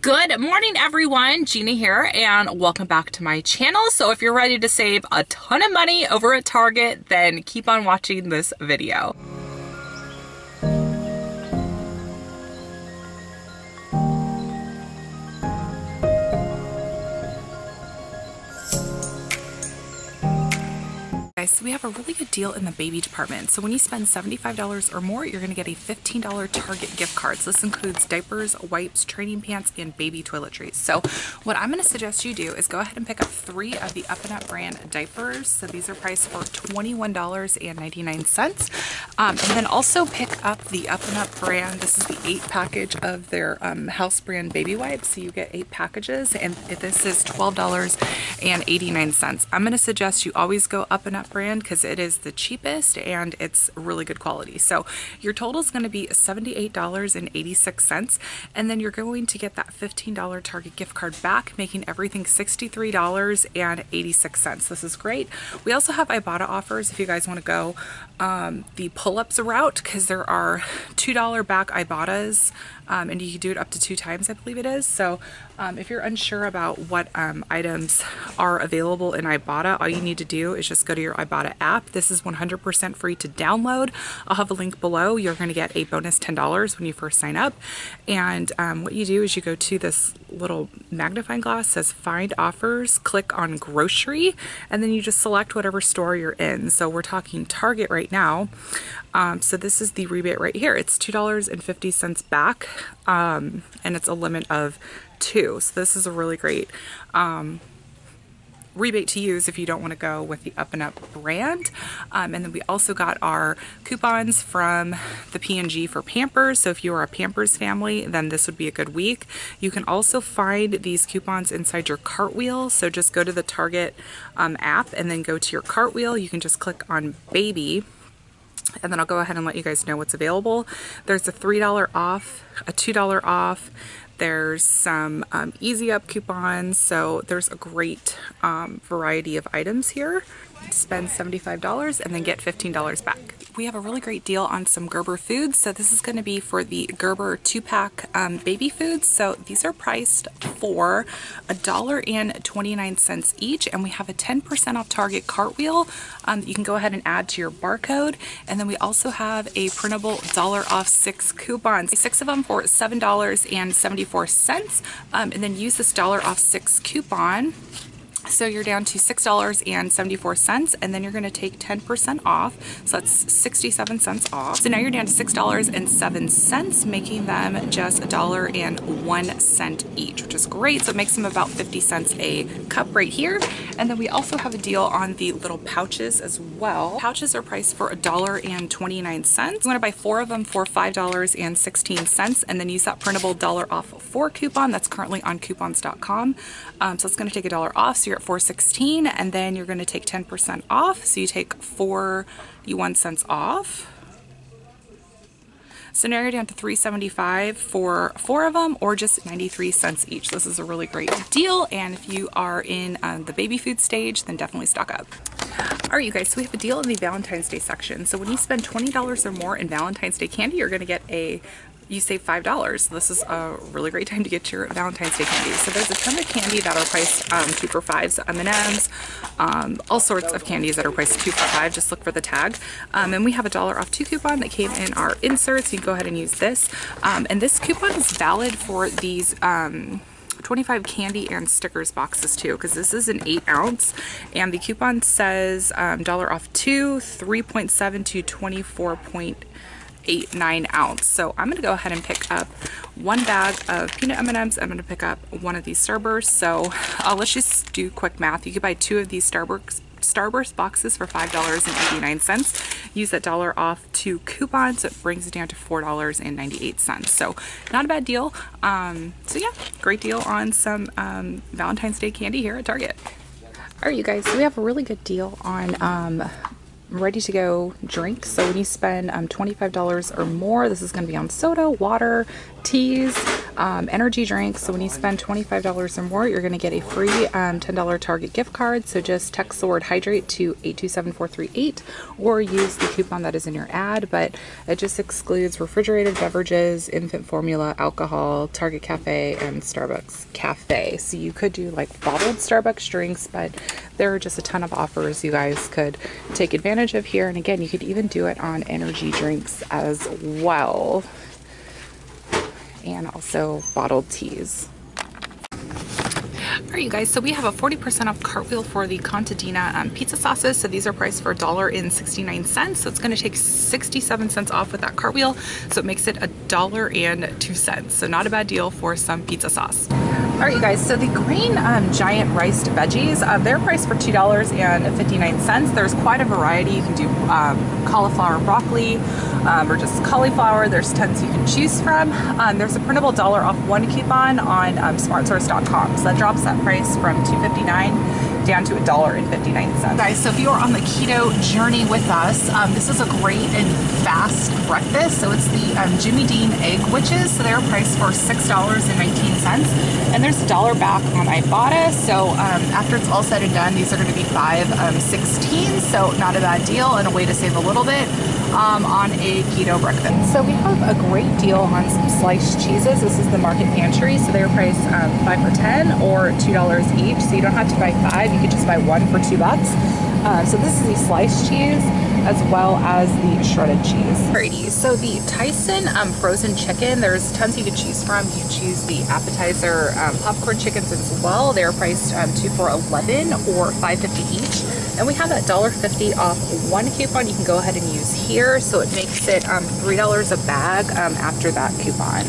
Good morning, everyone. Gina here, and welcome back to my channel. So if you're ready to save a ton of money over at Target, then keep on watching this video. Guys, so we have a really good deal in the baby department. So when you spend $75 or more, you're gonna get a $15 Target gift card. So this includes diapers, wipes, training pants, and baby toiletries. So what I'm gonna suggest you do is go ahead and pick up three of the Up and Up brand diapers. So these are priced for $21.99. Um, and then also pick up the Up and Up brand. This is the eight package of their um, house brand baby wipes. So you get eight packages and this is $12.89. I'm gonna suggest you always go Up and Up brand because it is the cheapest and it's really good quality. So your total is going to be $78.86 and then you're going to get that $15 Target gift card back making everything $63.86. This is great. We also have Ibotta offers if you guys want to go um, the pull-ups route because there are $2 back Ibottas um, and you can do it up to two times I believe it is. So um, if you're unsure about what um, items are available in Ibotta, all you need to do is just go to your Ibotta app. This is 100% free to download. I'll have a link below. You're going to get a bonus $10 when you first sign up. And um, what you do is you go to this little magnifying glass says find offers, click on grocery, and then you just select whatever store you're in. So we're talking Target right now. Um, so this is the rebate right here. It's $2.50 back, um, and it's a limit of two. So this is a really great um, rebate to use if you don't want to go with the Up and Up brand. Um, and then we also got our coupons from the P&G for Pampers. So if you are a Pampers family, then this would be a good week. You can also find these coupons inside your Cartwheel. So just go to the Target um, app and then go to your Cartwheel. You can just click on Baby and then I'll go ahead and let you guys know what's available. There's a $3 off, a $2 off, there's some um, easy up coupons, so there's a great um, variety of items here. Spend $75 and then get $15 back we have a really great deal on some Gerber foods. So this is going to be for the Gerber two pack um, baby foods. So these are priced for a dollar and 29 cents each. And we have a 10% off Target cartwheel um, you can go ahead and add to your barcode. And then we also have a printable dollar off six coupons, six of them for $7.74. Um, and then use this dollar off six coupon so you're down to $6.74 and then you're gonna take 10% off. So that's 67 cents off. So now you're down to $6.07, making them just a dollar and one cent each, which is great. So it makes them about 50 cents a cup right here. And then we also have a deal on the little pouches as well. Pouches are priced for a dollar and 29 cents. I'm gonna buy four of them for $5.16 and then use that printable dollar off four coupon that's currently on coupons.com. Um, so it's gonna take a dollar off. So you're at 416 and then you're going to take 10% off. So you take four yuan cents off. So now you're down to 375 for four of them or just 93 cents each. This is a really great deal. And if you are in um, the baby food stage, then definitely stock up. All right, you guys, so we have a deal in the Valentine's Day section. So when you spend $20 or more in Valentine's Day candy, you're gonna get a you save $5. This is a really great time to get your Valentine's Day candy. So there's a ton of candy that are priced um, two for 5s, M&M's, um, all sorts of candies that are priced two for five. Just look for the tag. Um, and we have a dollar off two coupon that came in our inserts. You can go ahead and use this. Um, and this coupon is valid for these um, 25 candy and stickers boxes too because this is an 8 ounce and the coupon says um, dollar off 2 3.7 to 24 eight, nine ounce. So I'm gonna go ahead and pick up one bag of peanut M&Ms. I'm gonna pick up one of these Starburst. So uh, let's just do quick math. You could buy two of these Starburst Starburst boxes for $5.89. Use that dollar off two coupons, so it brings it down to $4.98. So not a bad deal. Um, so yeah, great deal on some um, Valentine's Day candy here at Target. All right, you guys, so we have a really good deal on um, ready to go drinks. So when you spend um, $25 or more, this is going to be on soda, water, teas, um, energy drinks. So when you spend $25 or more, you're going to get a free um, $10 Target gift card. So just text the word hydrate to 827438 or use the coupon that is in your ad. But it just excludes refrigerated beverages, infant formula, alcohol, Target Cafe, and Starbucks Cafe. So you could do like bottled Starbucks drinks, but there are just a ton of offers you guys could take advantage of here. And again, you could even do it on energy drinks as well and also bottled teas. All right, you guys, so we have a 40% off cartwheel for the Contadina um, pizza sauces. So these are priced for $1.69. So it's gonna take 67 cents off with that cartwheel. So it makes it a dollar and two cents. So not a bad deal for some pizza sauce. All right, you guys, so the green um, giant riced veggies, uh, they're priced for $2.59. There's quite a variety. You can do um, cauliflower broccoli um, or just cauliflower. There's tons you can choose from. Um, there's a printable dollar off one coupon on um, smartsource.com. So that drops that price from $2.59 down to a dollar and fifty nine cents. Guys, so if you are on the keto journey with us, um, this is a great and fast breakfast. So it's the um, Jimmy Dean Egg Witches. So they're priced for $6.19. And there's a dollar back on Ibotta. So um, after it's all said and done, these are going to be 5.16. Um, so not a bad deal and a way to save a little bit um, on a keto breakfast. So we have a great deal on some sliced cheeses. This is the Market Pantry, so they're priced um, five for ten or two dollars each. So you don't have to buy five; you could just buy one for two bucks. Uh, so this is the sliced cheese as well as the shredded cheese. Alrighty, so the Tyson um, frozen chicken, there's tons you can choose from. You choose the appetizer um, popcorn chickens as well. They're priced um, two for 11 or 5.50 each. And we have that $1.50 off one coupon you can go ahead and use here. So it makes it um, $3 a bag um, after that coupon.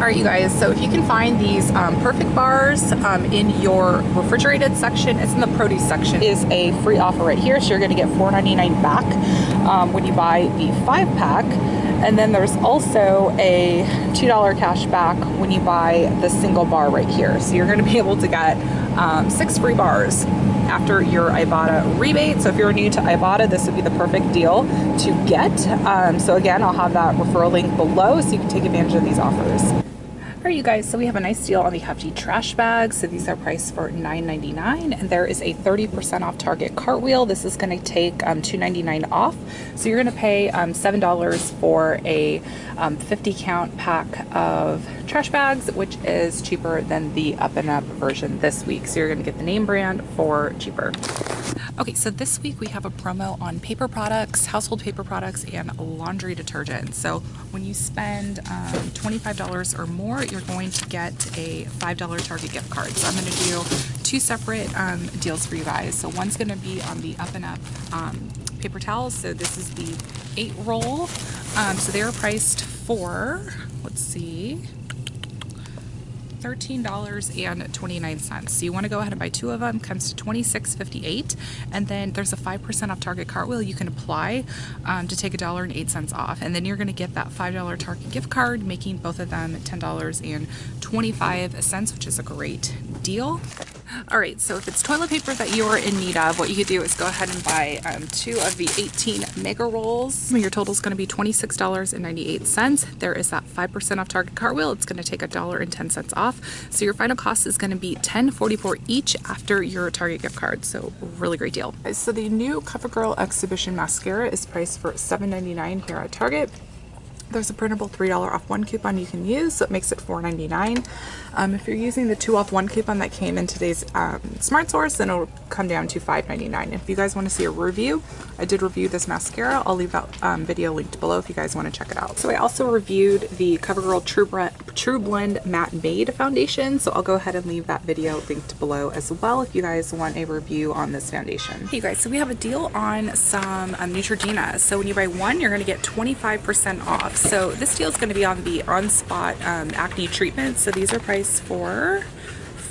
All right, you guys, so if you can find these um, perfect bars um, in your refrigerated section, it's in the produce section, is a free offer right here. So you're gonna get $4.99 back um, when you buy the five pack. And then there's also a $2 cash back when you buy the single bar right here. So you're gonna be able to get um, six free bars after your Ibotta rebate. So if you're new to Ibotta, this would be the perfect deal to get. Um, so again, I'll have that referral link below so you can take advantage of these offers. All right, you guys, so we have a nice deal on the Hefty trash bags. So these are priced for $9.99 and there is a 30% off Target cartwheel. This is gonna take um, $2.99 off. So you're gonna pay um, $7 for a um, 50 count pack of trash bags, which is cheaper than the up and up version this week. So you're gonna get the name brand for cheaper. Okay, so this week we have a promo on paper products, household paper products, and laundry detergent. So when you spend um, $25 or more, you're going to get a $5 Target gift card. So I'm going to do two separate um, deals for you guys. So one's going to be on the Up and Up um, paper towels. So this is the eight roll. Um, so they are priced for, let's see, $13.29. So you want to go ahead and buy two of them, comes to $26.58. And then there's a 5% off Target cartwheel you can apply um, to take a dollar and eight cents off. And then you're going to get that $5 Target gift card, making both of them $10.25, which is a great deal. All right, so if it's toilet paper that you're in need of, what you could do is go ahead and buy um, two of the 18 mega rolls. Your total is going to be $26.98. There is that 5% off Target cartwheel. It's going to take a dollar and 10 cents off. So your final cost is going to be $10.44 each after your Target gift card. So really great deal. So the new CoverGirl Exhibition Mascara is priced for $7.99 here at Target. There's a printable $3 off one coupon you can use, so it makes it $4.99. Um, if you're using the two off one coupon that came in today's um, SmartSource, then it'll come down to $5.99. If you guys want to see a review, I did review this mascara. I'll leave that um, video linked below if you guys want to check it out. So I also reviewed the CoverGirl True, TruBlend Matte Made Foundation, so I'll go ahead and leave that video linked below as well if you guys want a review on this foundation. Hey guys, so we have a deal on some um, Neutrogena. So when you buy one, you're going to get 25% off. So this deal is going to be on the On Spot um, acne treatment. So these are priced for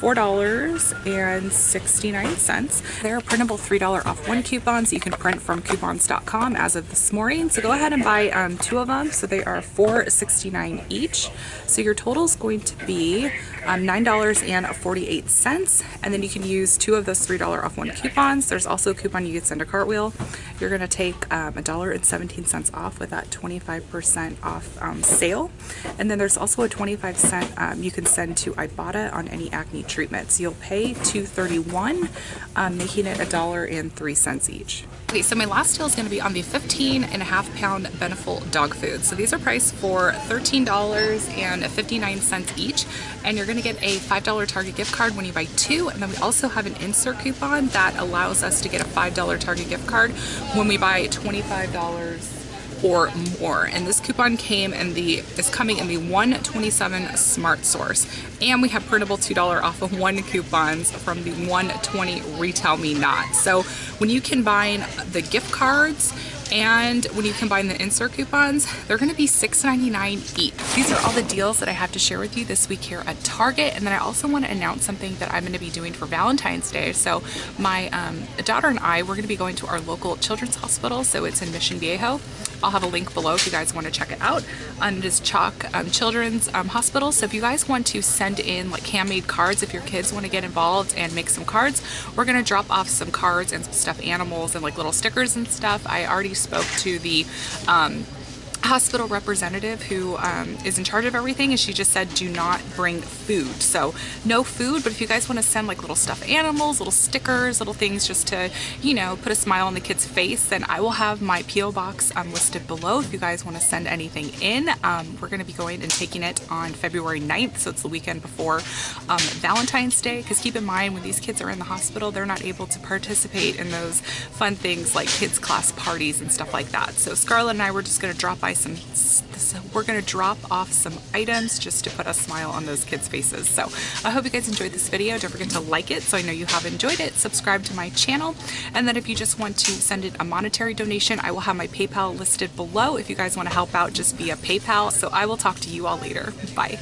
$4.69. They're printable $3 off one coupons. You can print from coupons.com as of this morning. So go ahead and buy um, two of them. So they are $4.69 each. So your total is going to be um, $9.48. And then you can use two of those $3 off one coupons. There's also a coupon you can send to Cartwheel. You're going to take um, $1.17 off with that 25% off um, sale. And then there's also a 25 cent um, you can send to Ibotta on any acne treatments. You'll pay $2.31, um, making it a dollar and three cents each. Okay, so my last deal is going to be on the 15 and a half pound Beneful dog food. So these are priced for $13.59 each, and you're going to get a $5 Target gift card when you buy two. And then we also have an insert coupon that allows us to get a $5 Target gift card when we buy $25 or more. And this coupon came in the is coming in the 127 SmartSource. And we have printable $2 off of one coupons from the 120 RetailMeNot. So when you combine the gift cards and when you combine the insert coupons, they're gonna be $6.99 each. These are all the deals that I have to share with you this week here at Target. And then I also wanna announce something that I'm gonna be doing for Valentine's Day. So my um, daughter and I, we're gonna be going to our local children's hospital. So it's in Mission Viejo. I'll have a link below if you guys want to check it out. And it is CHOC um, Children's um, Hospital. So if you guys want to send in like handmade cards, if your kids want to get involved and make some cards, we're going to drop off some cards and some animals and like little stickers and stuff. I already spoke to the um, hospital representative who um, is in charge of everything and she just said do not bring food. So no food but if you guys want to send like little stuffed animals little stickers little things just to you know put a smile on the kid's face then I will have my PO box um, listed below if you guys want to send anything in. Um, we're going to be going and taking it on February 9th so it's the weekend before um, Valentine's Day because keep in mind when these kids are in the hospital they're not able to participate in those fun things like kids class parties and stuff like that. So Scarlett and I were just going to drop by some, so uh, we're gonna drop off some items just to put a smile on those kids' faces. So I hope you guys enjoyed this video. Don't forget to like it so I know you have enjoyed it. Subscribe to my channel. And then if you just want to send in a monetary donation, I will have my PayPal listed below if you guys wanna help out just via PayPal. So I will talk to you all later. Bye.